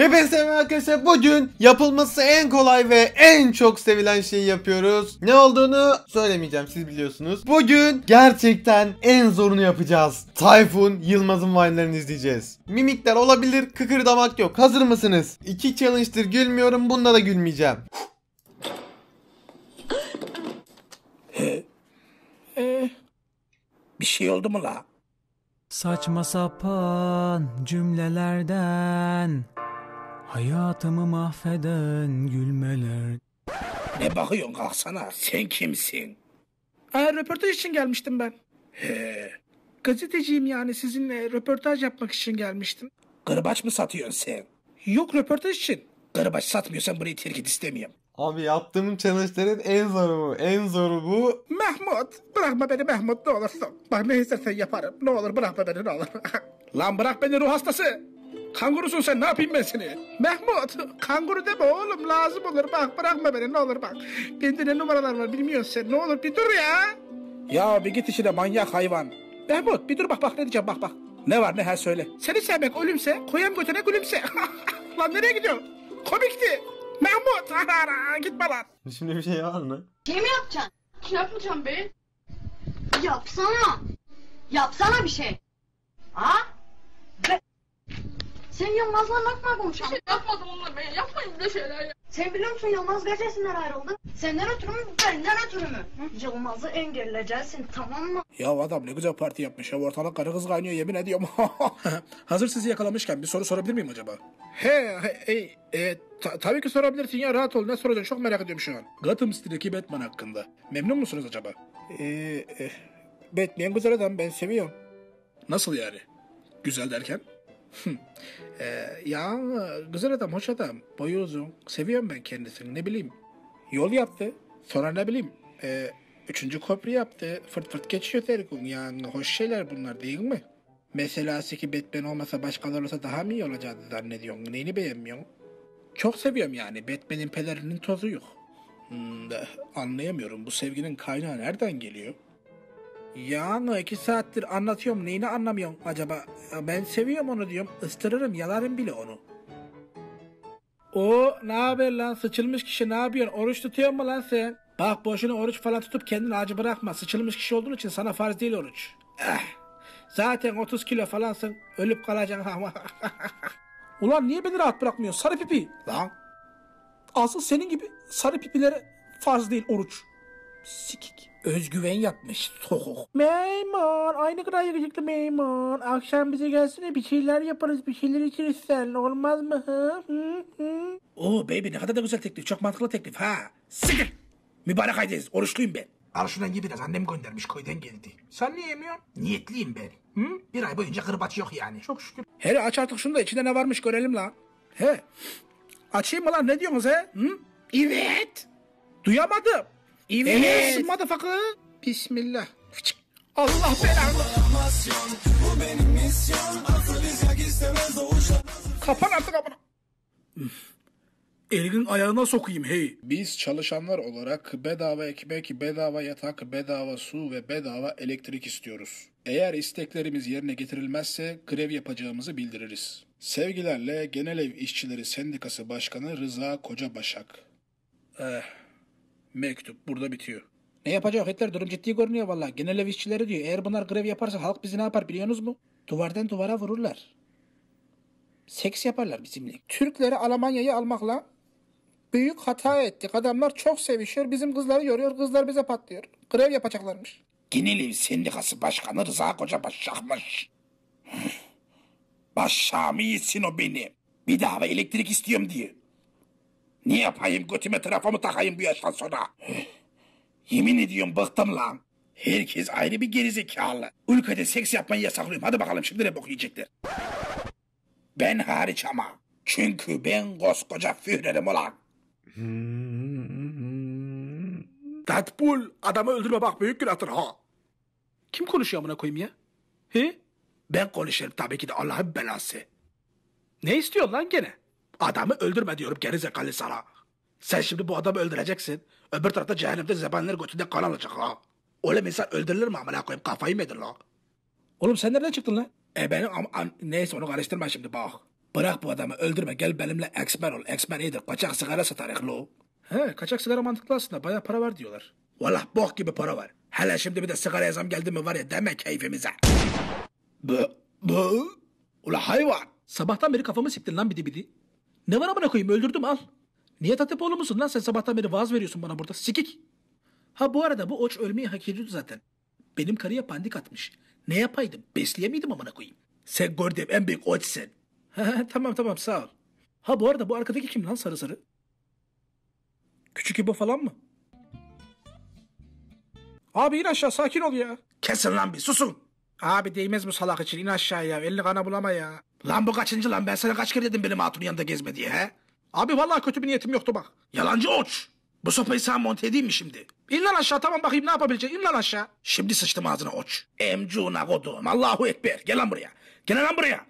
Hepinize merhaba arkadaşlar. Bugün yapılması en kolay ve en çok sevilen şeyi yapıyoruz. Ne olduğunu söylemeyeceğim siz biliyorsunuz. Bugün gerçekten en zorunu yapacağız. Tayfun Yılmaz'ın Vine'larını izleyeceğiz. Mimikler olabilir, kıkırdamak yok. Hazır mısınız? İki challenge'dır gülmüyorum, bunda da gülmeyeceğim. Bir şey oldu mu la? Saçma sapan cümlelerden Hayatımı mahveden gülmeler Ne bakıyorsun kalksana sen kimsin? Aa, röportaj için gelmiştim ben. He. Gazeteciyim yani sizinle röportaj yapmak için gelmiştim. Kırbaç mı satıyorsun sen? Yok röportaj için. Kırbaç satmıyorsan burayı terk et istemiyorum. Abi yaptığım challenge'ların en zoru bu. En zoru bu. Mahmut bırakma beni Mahmut ne olursun. Bak ne istersen yaparım. Ne olur bırakma beni ne olur. Lan bırak beni ruh hastası. Kangurusun sen ne yapayım ben seni? Mahmut kanguru deme oğlum lazım olur bak bırakma beni ne olur bak. Bende ne numaralar var bilmiyorsun sen ne olur bir dur ya. Ya bir git işine manyak hayvan. Mahmut bir dur bak bak ne diyeceğim bak bak. Ne var ne her söyle. Seni sevmek ölümse koyam götüne gülümse. lan nereye gidiyorsun? Komikti. Mahmut ara ara gitme lan. Şimdi bir şey var mı? Şey mi yapacaksın? Ne yapmayacağım be? Yapsana. Yapsana bir şey. Ha? Be... Sen Yılmaz'la nakma Bir konuşalım. şey yapmadım onunla be. Yapmayın böyle şeyler ya. Sen biliyor musun Yılmaz gazetesinden ayrıldı. Senden ötürü mü benden ötürü mü? Hı? Yılmaz'ı engelleyeceksin tamam mı? Ya adam ne güzel parti yapmış ya. Ortalık karı kız kaynıyor yemin ediyorum. Hazır sizi yakalamışken bir soru sorabilir miyim acaba? He, he e, e, ta- tabii ki sorabilirsin ya rahat ol. Ne soracaksın çok merak ediyorum şu an. Gotham City'deki Batman hakkında. Memnun musunuz acaba? Ee, e, Batman güzel adam ben seviyorum. Nasıl yani? Güzel derken? E, ya güzel adam, hoş adam. Boyu uzun. Seviyorum ben kendisini ne bileyim. Yol yaptı. Sonra ne bileyim. E, üçüncü köprü yaptı. Fırt fırt geçiyor gün. Yani hoş şeyler bunlar değil mi? Mesela ki Batman olmasa başkaları olsa daha mı iyi olacaktı zannediyorsun? Neyini beğenmiyorsun? Çok seviyorum yani. Batman'in pelerinin tozu yok. Hmm, anlayamıyorum. Bu sevginin kaynağı nereden geliyor? Yani iki saattir anlatıyorum. Neyini anlamıyorsun acaba? Ya Ben seviyorum onu diyorum. Istırırım, yalarım bile onu. O ne haber lan sıçılmış kişi ne yapıyorsun? Oruç tutuyor mu lan sen? Bak boşuna oruç falan tutup kendini acı bırakma. Sıçılmış kişi olduğun için sana farz değil oruç. Eh, zaten 30 kilo falansın. Ölüp kalacaksın ama. Ulan niye beni rahat bırakmıyorsun sarı pipi? Lan. Asıl senin gibi sarı pipilere farz değil oruç. Sikik. Özgüven yapmış soğuk. Meymun aynı kadar yakışıklı meymun. Akşam bize gelsene bir şeyler yaparız bir şeyler içeriz sen olmaz mı? Hı? Hı? Hı? Oo baby ne kadar da güzel teklif çok mantıklı teklif ha. Siktir. Mübarek aydayız oruçluyum ben. Al şundan ye biraz annem göndermiş köyden geldi. Sen niye yemiyorsun? Niyetliyim ben. Hı? Bir ay boyunca kırbaç yok yani. Çok şükür. Hele aç artık şunu da içinde ne varmış görelim la. He. Açayım mı lan ne diyorsunuz he? Hı? Evet. Duyamadım. Evet. motherfucker. Bismillah. Allah belanı. Kapan artık amına. Elinin ayağına sokayım hey. Biz çalışanlar olarak bedava ekmek, bedava yatak, bedava su ve bedava elektrik istiyoruz. Eğer isteklerimiz yerine getirilmezse grev yapacağımızı bildiririz. Sevgilerle Genel Ev İşçileri Sendikası Başkanı Rıza Kocabaşak. Eh, mektup burada bitiyor. Ne yapacak Hitler durum ciddi görünüyor valla. Genel ev işçileri diyor. Eğer bunlar grev yaparsa halk bizi ne yapar biliyorsunuz mu? Duvardan duvara vururlar. Seks yaparlar bizimle. Türkleri Almanya'yı almakla büyük hata ettik. Adamlar çok sevişiyor. Bizim kızları yoruyor. Kızlar bize patlıyor. Grev yapacaklarmış. Genel Ev Sendikası Başkanı Rıza Koca Başakmış. Başağımı yesin o beni. Bir daha elektrik istiyorum diye. Ne yapayım götüme trafo takayım bu yaştan sonra? Yemin ediyorum bıktım lan. Herkes ayrı bir gerizekalı. Ülkede seks yapmayı yasaklıyorum. Hadi bakalım şimdi ne bok. Ben hariç ama. Çünkü ben koskoca Führer'im ulan. Deadpool adamı öldürme bak büyük günahtır ha. Kim konuşuyor amına koyayım ya? He? Ben konuşurum tabii ki de Allah'ın belası. Ne istiyorsun lan gene? Adamı öldürme diyorum gerizekalı sana. Sen şimdi bu adamı öldüreceksin. Öbür tarafta cehennemde zebanlar götünde kan alacak ha. Öyle insan öldürülür mü amına koyayım kafayı mı yedin la? Oğlum sen nereden çıktın lan? E benim am- am- neyse onu karıştırma şimdi bak. Bırak bu adamı öldürme gel benimle eksmen ol. Eksmen iyidir. Kaçak sigara satarık lo. He kaçak sigara mantıklı aslında. Baya para var diyorlar. Valla bok gibi para var. Hele şimdi bir de sigara zam geldi mi var ya deme keyfimize. Bu, bu. Ula hayvan. Sabahtan beri kafamı siktin lan bidi bidi. Ne var amına koyayım öldürdüm al. Niye Atepoğlu musun lan sen sabahtan beri vaaz veriyorsun bana burada sikik. Ha bu arada bu oç ölmeyi hak ediyordu zaten. Benim karıya pandik atmış. Ne yapaydım? Besleyemiydim amına koyayım. Sen gördüğüm en büyük oç sen. tamam tamam sağ ol. Ha bu arada bu arkadaki kim lan sarı sarı? Küçük İbo falan mı? Abi in aşağı sakin ol ya. Kesin lan bir susun. Abi değmez bu salak için in aşağıya elini kana bulama ya. Lan bu kaçıncı lan ben sana kaç kere dedim benim hatunun yanında gezme diye he? Abi vallahi kötü bir niyetim yoktu bak. Yalancı oç. Bu sopayı sana monte edeyim mi şimdi? İn lan aşağı tamam bakayım ne yapabilecek in lan aşağı. Şimdi sıçtım ağzına oç. Emcuna kodum Allahu Ekber gel lan buraya. Gel lan buraya.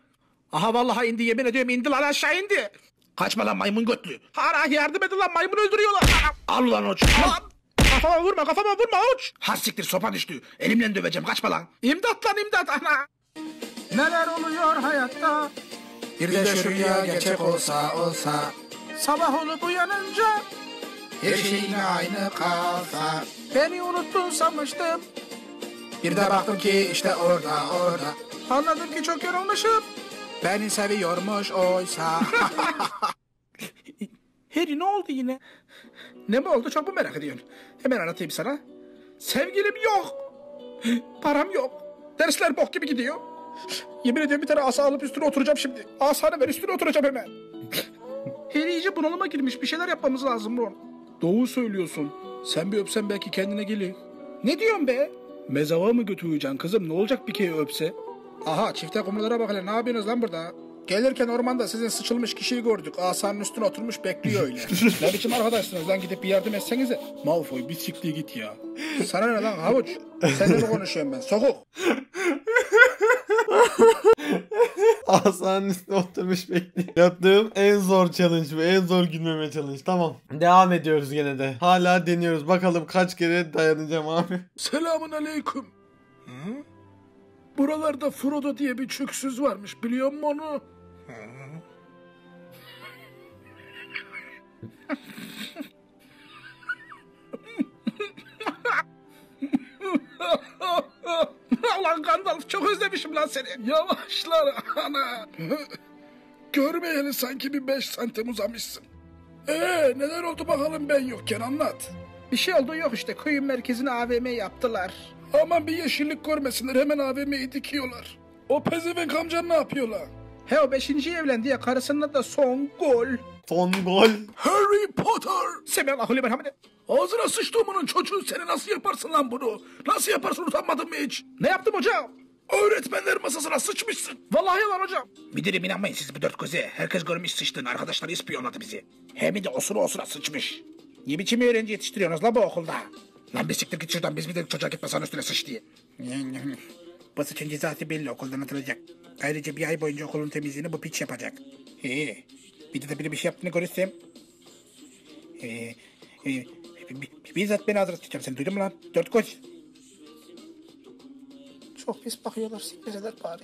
Aha vallahi indi yemin ediyorum indi lan aşağı indi. Kaçma lan maymun götlü. Hara yardım edin lan maymun öldürüyorlar. Al lan oç. Al. Kafama vurma kafama vurma oç. Ha siktir sopa düştü. Elimle döveceğim kaçma lan. İmdat lan imdat ana. Neler oluyor hayatta? Bir de şu rüya gerçek olsa olsa. Sabah olup uyanınca her şeyin aynı kalsa. Beni unuttun sanmıştım. Bir de baktım ki işte orada orada. Anladım ki çok yorulmuşum. Beni seviyormuş oysa. Harry ne oldu yine? Ne mi oldu çok mu merak ediyorsun? Hemen anlatayım sana. Sevgilim yok. Param yok. Dersler bok gibi gidiyor. Yemin ediyorum bir tane asa alıp üstüne oturacağım şimdi. Asana ver üstüne oturacağım hemen. Harry iyice bunalıma girmiş. Bir şeyler yapmamız lazım Ron. Doğru söylüyorsun. Sen bir öpsen belki kendine gelir. Ne diyorsun be? Mezava mı götüreceksin kızım? Ne olacak bir kere öpse? Aha çifte kumrulara bak hele. Ne yapıyorsunuz lan burada? Gelirken ormanda sizin sıçılmış kişiyi gördük. Asanın üstüne oturmuş bekliyor öyle. ne biçim arkadaşsınız lan gidip bir yardım etsenize. Malfoy bir siktir git ya. Sana ne lan havuç? Seninle mi konuşuyorum ben? Sokuk. Asanın üstüne oturmuş bekliyor. Yaptığım en zor challenge bu. En zor gülmeme challenge. Tamam. Devam ediyoruz gene de. Hala deniyoruz. Bakalım kaç kere dayanacağım abi. Selamun aleyküm. Buralarda Frodo diye bir çöksüz varmış biliyor musun onu? Özlemişim lan seni. Yavaşlar ana. Görmeyeli sanki bir beş santim uzamışsın. Ee neler oldu bakalım ben yokken anlat. Bir şey oldu yok işte köyün merkezine AVM yaptılar. Aman bir yeşillik görmesinler hemen AVM'yi dikiyorlar. O pezevenk amcan ne yapıyorlar? He o beşinci evlendi ya karısının da Son Gol. Son gol. Harry Potter. Semellahu limen hamide. Ağzına sıçtığımının çocuğu seni nasıl yaparsın lan bunu? Nasıl yaparsın utanmadın mı hiç? Ne yaptım hocam? Öğretmenler masasına sıçmışsın. Vallahi yalan hocam. Müdürüm inanmayın siz bu dört göze. Herkes görmüş sıçtığını. Arkadaşları ispiyonladı bizi. Hem de osura osura sıçmış. Ne biçim öğrenci yetiştiriyorsunuz la bu okulda? Lan bir siktir git şuradan biz bir de çocuğa git masanın üstüne sıç diye. bu sıçın cezası belli okuldan atılacak. Ayrıca bir ay boyunca okulun temizliğini bu piç yapacak. Ee, bir de biri bir şey yaptığını görürsem... Ee, e, bi- bizzat ben hazır tutacağım seni duydun mu lan? Dört koç. Çok pis bakıyorlar siktirseler bari.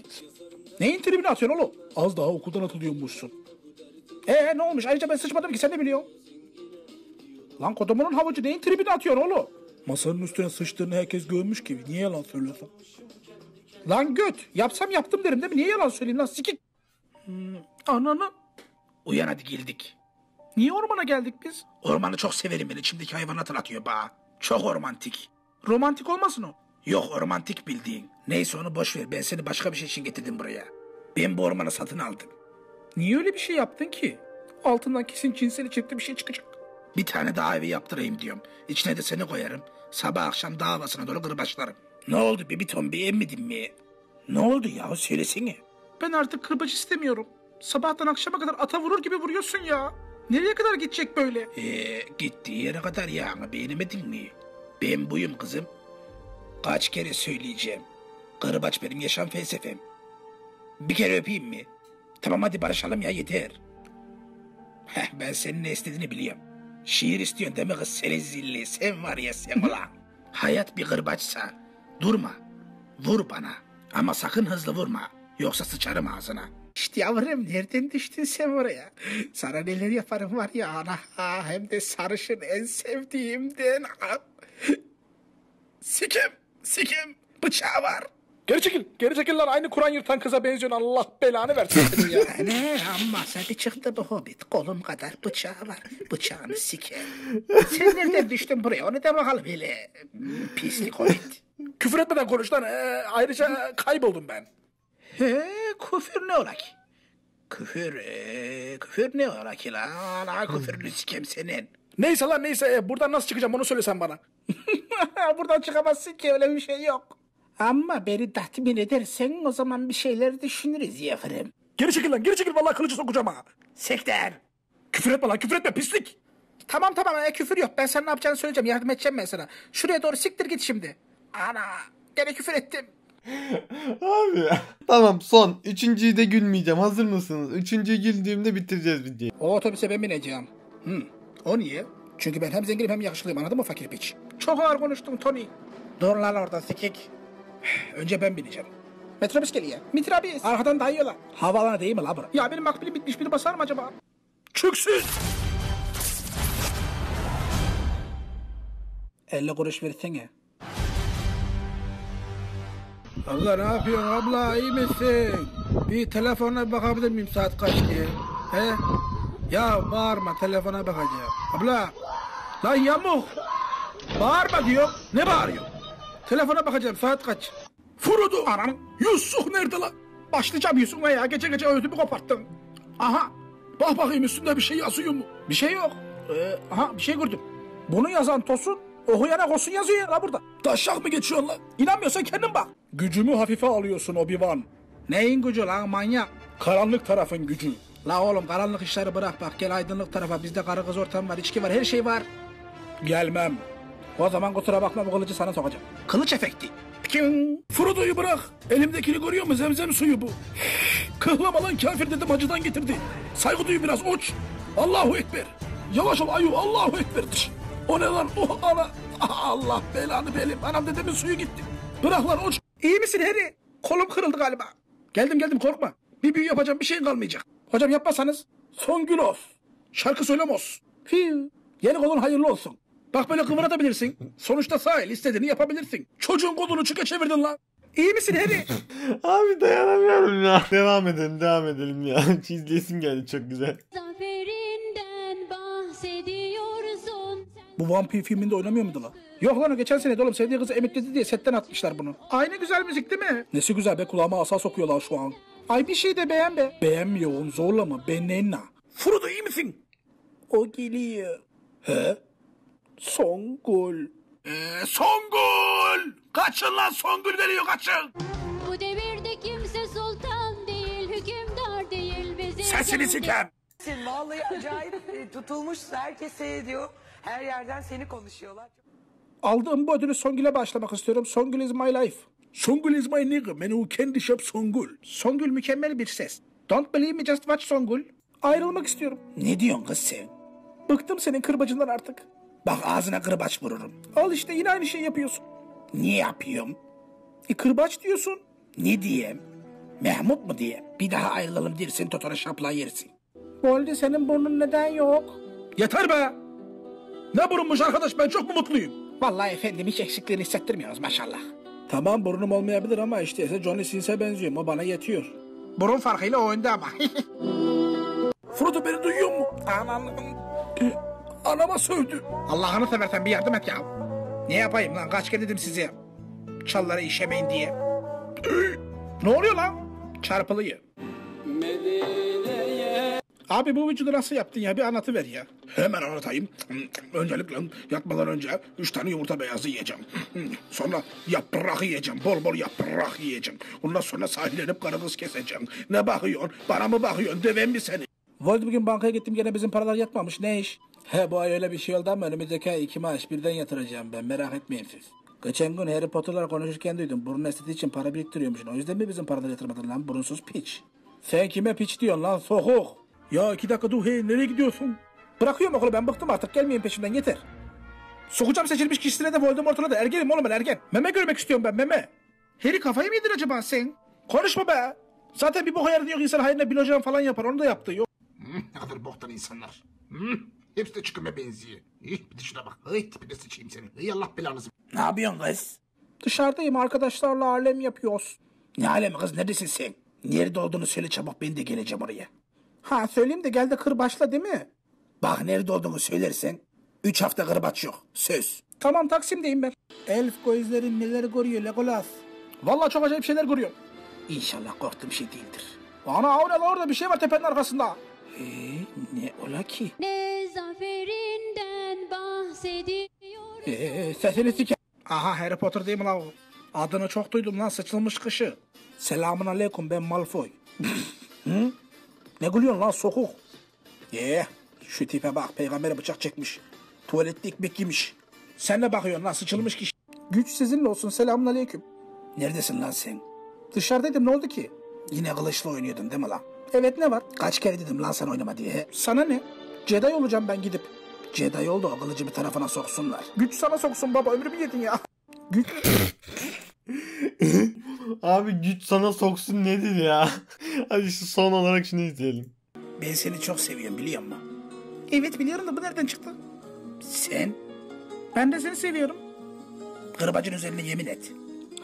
Neyin tribine atıyorsun oğlum? Az daha okuldan atılıyormuşsun. Ee ne olmuş? Ayrıca ben sıçmadım ki sen de biliyorsun. Lan kodumunun havucu neyin tribine atıyorsun oğlum? Masanın üstüne sıçtığını herkes görmüş gibi. Niye yalan söylüyorsun? Lan göt. Yapsam yaptım derim değil mi? Niye yalan söyleyeyim lan sikik? Hmm, ananı. Uyan hadi geldik. Niye ormana geldik biz? Ormanı çok severim ben. İçimdeki hayvan hatırlatıyor bana. Çok romantik. Romantik olmasın o? Yok romantik bildiğin. Neyse onu boş ver. Ben seni başka bir şey için getirdim buraya. Ben bu ormanı satın aldım. Niye öyle bir şey yaptın ki? Altından kesin cinsel içerikli bir şey çıkacak. Bir tane daha evi yaptırayım diyorum. İçine de seni koyarım. Sabah akşam dağ havasına doğru kırbaçlarım. Ne oldu bir ton bir emmedin mi? Ne oldu ya söylesene. Ben artık kırbaç istemiyorum. Sabahtan akşama kadar ata vurur gibi vuruyorsun ya. Nereye kadar gidecek böyle? Ee, gittiği yere kadar ya ama beğenemedin mi? Ben buyum kızım. Kaç kere söyleyeceğim. Kırbaç benim yaşam felsefem. Bir kere öpeyim mi? Tamam hadi barışalım ya yeter. Heh, ben senin ne istediğini biliyorum. Şiir istiyorsun değil mi kız senin zilli? Sen var ya sen ulan. Hayat bir kırbaçsa durma. Vur bana. Ama sakın hızlı vurma. Yoksa sıçarım ağzına. İşte yavrum nereden düştün sen oraya? Sana neler yaparım var ya ana. Hem de sarışın en sevdiğimden. Ha. Sikim, sikim, bıçağı var. Geri çekil, geri çekil lan. Aynı Kur'an yırtan kıza benziyorsun. Allah belanı versin senin ya. ne amma hadi çıktı bu hobbit. Kolum kadar bıçağı var. Bıçağını siker. Sen nereden düştün buraya? Onu da bakalım hele. Pislik hobbit. Küfür etmeden konuş lan. Ee, ayrıca kayboldum ben. He, küfür ne ola ki? Küfür, ee, küfür ne ola ki lan? Ana küfürünü sikem senin. Neyse lan neyse. e, Buradan nasıl çıkacağım onu söylesen bana. Buradan çıkamazsın ki öyle bir şey yok. Ama beni tatmin edersen o zaman bir şeyler düşünürüz yavrum. Geri çekil lan geri çekil vallahi kılıcı sokacağım ha. Sekter. Küfür etme lan küfür etme pislik. Tamam tamam e, küfür yok ben sana ne yapacağını söyleyeceğim yardım edeceğim ben sana. Şuraya doğru siktir git şimdi. Ana gene küfür ettim. Abi ya. Tamam son. Üçüncüyü de gülmeyeceğim. Hazır mısınız? Üçüncüyü güldüğümde bitireceğiz videoyu. O otobüse ben bineceğim. Hı. O niye? Çünkü ben hem zenginim hem yakışıklıyım anladın mı fakir piç? Çok ağır konuştun Tony. Dur lan orada sikik. Önce ben bineceğim. Metrobüs geliyor. Mitrabüs. Arkadan dayıyorlar. Havaalanı değil mi la bura? Ya benim makbulim bitmiş biri basar mı acaba? Çöksün. 50 kuruş versene. Abla ne yapıyorsun abla iyi misin? Bir telefona bakabilir miyim saat kaç diye? He? Ya bağırma telefona bakacağım. Abla. Lan yamuk. Bağırma diyor. Ne bağırıyor? Telefona bakacağım saat kaç? Furudu. Anam. Yusuf nerede lan? Başlayacağım Yusuf'a ya. Gece gece ödümü koparttın. Aha. Bak bakayım üstünde bir şey yazıyor mu? Bir şey yok. Ee, aha bir şey gördüm. Bunu yazan Tosun, okuyana Kosun yazıyor ya la burada. Taşak mı geçiyorsun lan? İnanmıyorsan kendin bak. Gücümü hafife alıyorsun Obi-Wan. Neyin gücü lan manyak? Karanlık tarafın gücü. La oğlum karanlık işleri bırak bak gel aydınlık tarafa bizde karı kız ortam var içki var her şey var. Gelmem. O zaman kusura bakma bu kılıcı sana sokacağım. Kılıç efekti. Pikin. Frodo'yu bırak. Elimdekini görüyor musun? Zemzem suyu bu. Kıhlama lan kafir dedim acıdan getirdi. Saygı duy biraz uç. Allahu Ekber. Yavaş ol ayu Allahu Ekber. O ne lan? Oh ana. Ah, Allah belanı belim. Anam dedemin suyu gitti. Bırak lan uç. İyi misin Harry? Kolum kırıldı galiba. Geldim geldim korkma. Bir büyü yapacağım bir şeyin kalmayacak. Hocam yapmasanız son gün olsun. Şarkı söylemos. Fiu. Yeni kolun hayırlı olsun. Bak böyle kıvırabilirsin. Sonuçta sahil istediğini yapabilirsin. Çocuğun kolunu çıka çevirdin lan. İyi misin Harry? Abi dayanamıyorum ya. Devam edelim devam edelim ya. İzleyesim geldi çok güzel. Zaferinden bahsediyorsun. Bu Vampir filminde oynamıyor muydu lan? Yok lan o geçen sene de oğlum sevdiği kızı emekledi diye setten atmışlar bunu. Aynı güzel müzik değil mi? Nesi güzel be kulağıma asa sokuyorlar şu an. Ay bir şey de beğen be. Beğenmiyor oğlum zorlama benenna. Frodo iyi misin? O geliyor. He? Son gol. Eee son gol! Kaçın lan son gol veriyor kaçın. Bu devirde kimse sultan değil, hükümdar değil. Vezir Sesini sikem. Vallahi acayip e, tutulmuş. Herkes seyrediyor. Her yerden seni konuşuyorlar. Aldığım bu ödülü Songül'e başlamak istiyorum. Songül is my life. Songül is my nigga. Man who candy shop Songül. Songül mükemmel bir ses. Don't believe me just watch Songül. Ayrılmak istiyorum. Ne diyorsun kız sen? Bıktım senin kırbacından artık. Bak ağzına kırbaç vururum. Al işte yine aynı şeyi yapıyorsun. Niye yapıyorum? E kırbaç diyorsun. Ne diyeyim? Mehmut mu diye? Bir daha ayrılalım dersin totona şapla yersin. Boldi senin burnun neden yok? Yeter be! Ne burunmuş arkadaş ben çok mu mutluyum? Vallahi efendim hiç eksikliğini hissettirmiyoruz maşallah. Tamam burnum olmayabilir ama işte ise Johnny Sins'e benziyorum o bana yetiyor. Burun farkıyla oyunda ama. Frodo beni duyuyor mu? Anam. Anama sövdü. Allah'ını seversen bir yardım et ya. Ne yapayım lan kaç kere dedim size. Çalları işemeyin diye. ne oluyor lan? Çarpılıyor. Abi bu vücudu nasıl yaptın ya bir anlatıver ya. Hemen anlatayım. Öncelikle yatmadan önce üç tane yumurta beyazı yiyeceğim. Sonra yaprak yiyeceğim. Bol bol yaprak yiyeceğim. Ondan sonra sahillenip karı kız keseceğim. Ne bakıyorsun? Bana mı bakıyorsun? Döven mi seni? Vold bugün bankaya gittim gene bizim paralar yatmamış. Ne iş? He bu ay öyle bir şey oldu ama önümüzdeki ay iki maaş birden yatıracağım ben. Merak etmeyin siz. Geçen gün Harry Potter'lar konuşurken duydum. Burun estetiği için para biriktiriyormuşsun. O yüzden mi bizim paraları yatırmadın lan? Burunsuz piç. Sen kime piç diyorsun lan? Sokuk. Ya iki dakika dur hey nereye gidiyorsun? Bırakıyorum okulu ben bıktım artık gelmeyin peşimden yeter. Sokacağım seçilmiş kişisine de Voldemort'una da ergenim oğlum ben ergen. Meme görmek istiyorum ben meme. Harry kafayı mı yedin acaba sen? Konuşma be. Zaten bir boka yardım yok insan hayrına bilocan falan yapar onu da yaptı. Yok. Ne kadar boktan insanlar. Hı, hepsi de çıkıma benziyor. Ih, bir de şuna bak. Ay tipine sıçayım seni. Ay Allah belanızı. Ne yapıyorsun kız? Dışarıdayım arkadaşlarla alem yapıyoruz. Ne alemi kız neredesin sen? Nerede olduğunu söyle çabuk ben de geleceğim oraya. Ha söyleyeyim de gel de kırbaçla değil mi? Bak nerede olduğunu söylersen 3 hafta kırbaç yok. Söz. Tamam Taksim'deyim ben. Elf gözlerin neler görüyor Legolas. Vallahi çok acayip şeyler görüyor. İnşallah korktuğum şey değildir. Ana o orada bir şey var tepenin arkasında. Ee, ne ola ki? Ne zaferinden bahsediyor Ee, sesini sike... Aha Harry Potter değil mi lan o? Adını çok duydum lan sıçılmış kışı. Selamun aleyküm ben Malfoy. Hı? Ne gülüyorsun lan sokuk? Ee, şu tipe bak peygambere bıçak çekmiş. Tuvalette ekmek yemiş. Sen ne bakıyorsun lan sıçılmış kişi? Güç sizinle olsun selamun aleyküm. Neredesin lan sen? Dışarıdaydım ne oldu ki? Yine kılıçla oynuyordun değil mi lan? Evet ne var? Kaç kere dedim lan sen oynama diye. Sana ne? Jedi olacağım ben gidip. Jedi oldu o kılıcı bir tarafına soksunlar. Güç sana soksun baba ömrümü yedin ya. Güç... Abi güç sana soksun nedir ya? Hadi şu son olarak şunu izleyelim. Ben seni çok seviyorum biliyor musun? Evet biliyorum da bu nereden çıktı? Sen? Ben de seni seviyorum. Kırbacın üzerine yemin et.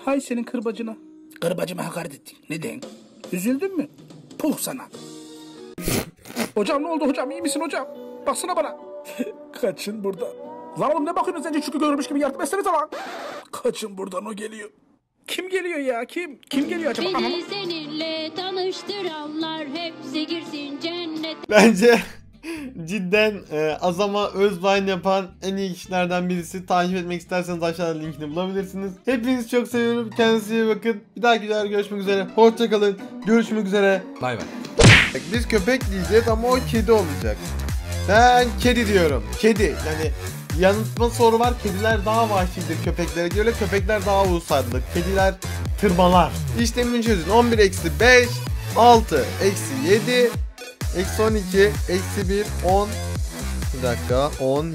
Hay senin kırbacına. Kırbacıma hakaret ettin. Neden? Üzüldün mü? Puh sana. hocam ne oldu hocam iyi misin hocam? Baksana bana. Kaçın burada. Lan oğlum ne bakıyorsunuz önce çünkü görmüş gibi yardım etsenize lan. Kaçın buradan o geliyor. Kim geliyor ya kim? Kim geliyor acaba? Beni seninle tanıştıranlar hepsi girsin cennet Bence cidden e, Azama Özbay'ın yapan en iyi kişilerden birisi. Takip etmek isterseniz aşağıda linkini bulabilirsiniz. Hepinizi çok seviyorum. Kendinize iyi bakın. Bir dahaki videoda görüşmek üzere. Hoşçakalın. Görüşmek üzere. Bay bay. Biz köpek diyeceğiz ama o kedi olacak. Ben kedi diyorum. Kedi. Yani yanıtma soru var. Kediler daha vahşidir köpeklere göre. Köpekler daha ulusaldır. Kediler tırmalar. İşlemini çözün. 11 eksi 5 6 eksi 7 Eksi 12, eksi 1, 10. Bir dakika, 10,